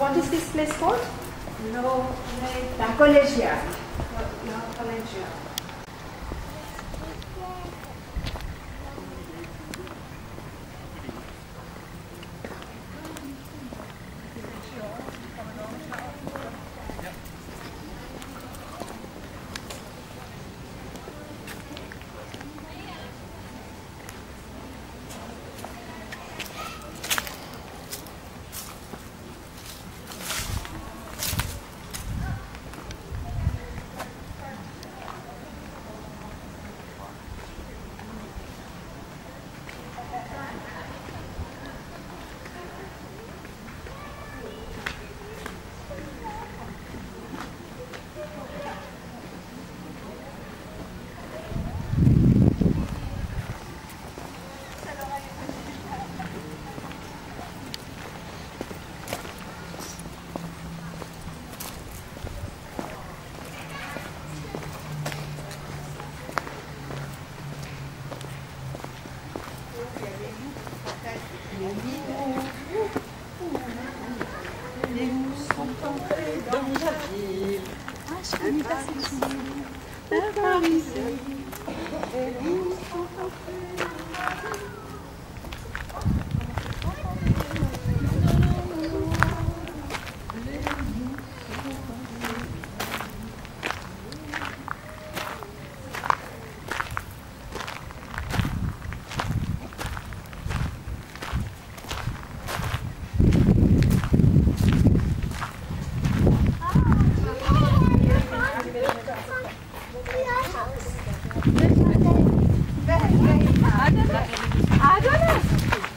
what is this place called? No, la Paris,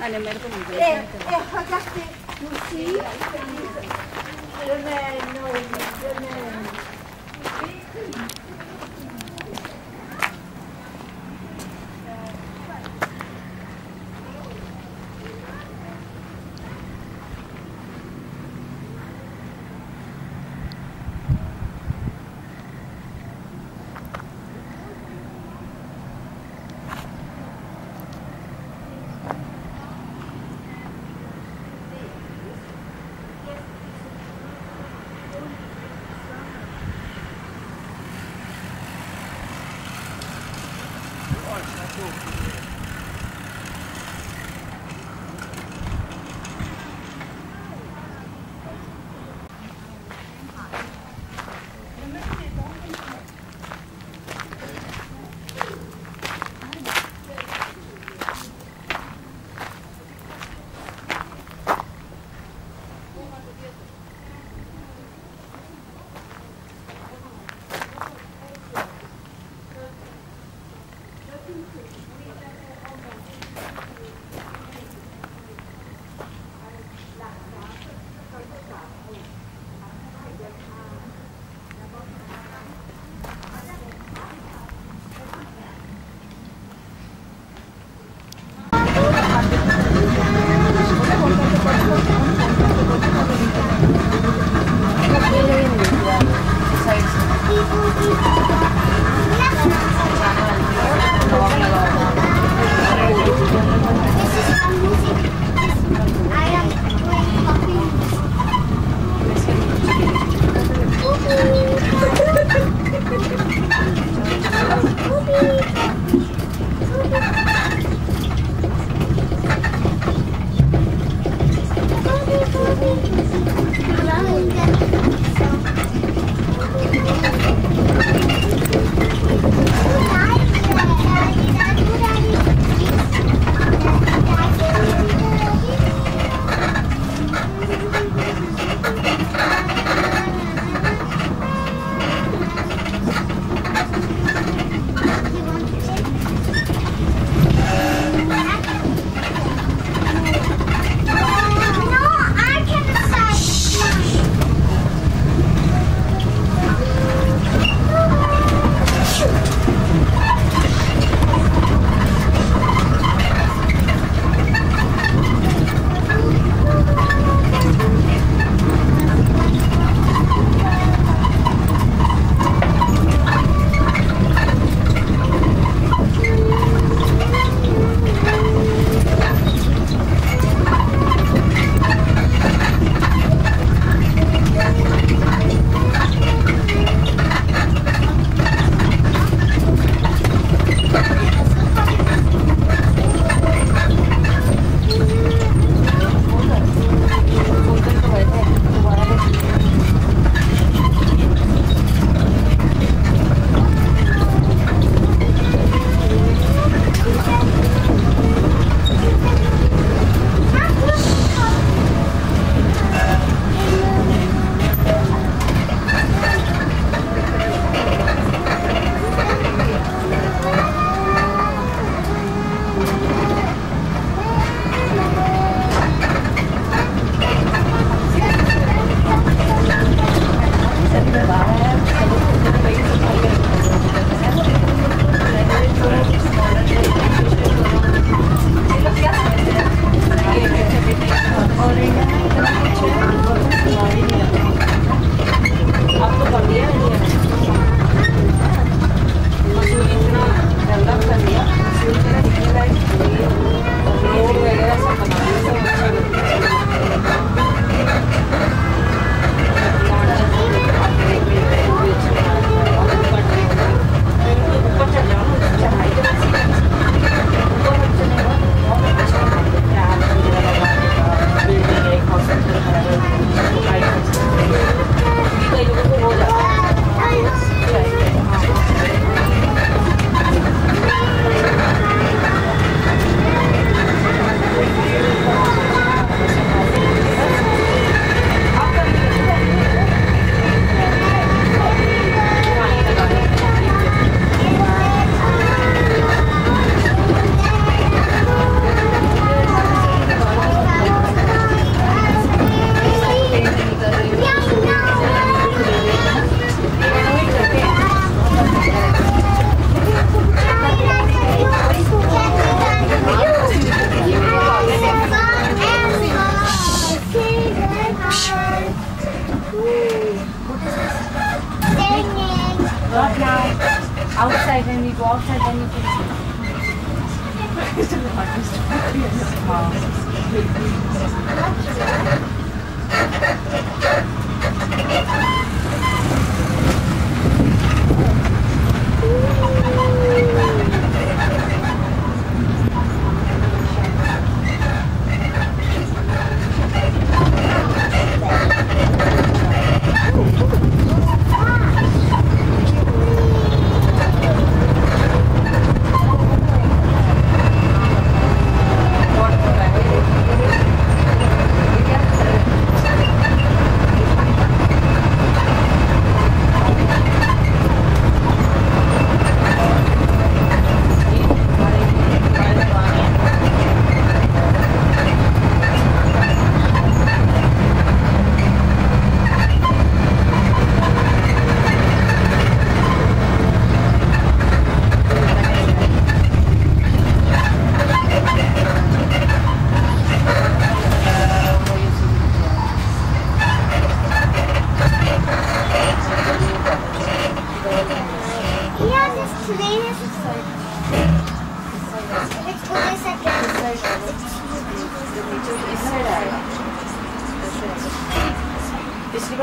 अरे मेरे को Música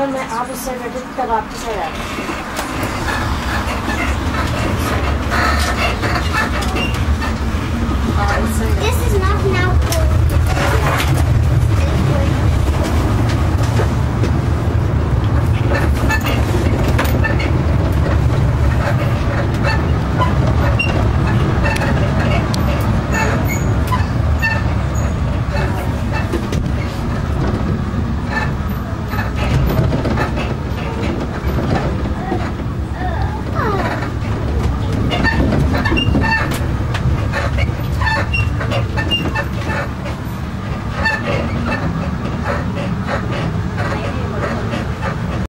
पिछली बार मैं आप इस साइड बैठे थे तब आपकी साइड आया This is not now.